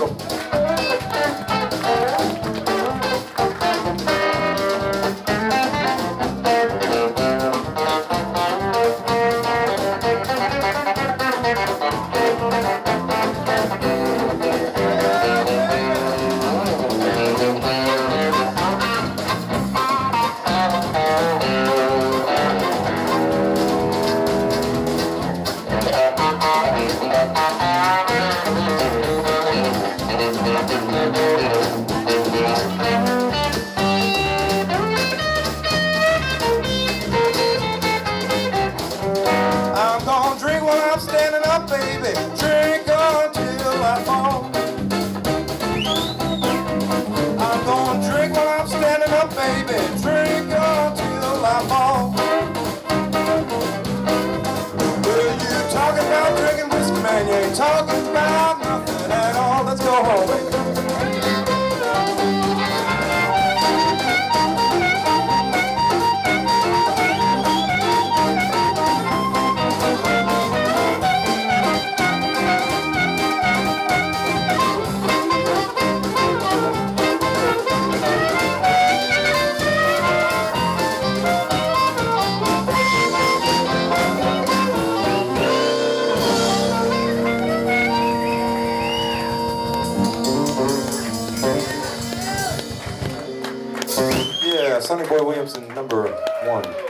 4. baby, drink. Well, you talking about drinking whiskey, man, you ain't talking about nothing at all. Let's go home, baby. Sonny Boy Williamson, number one.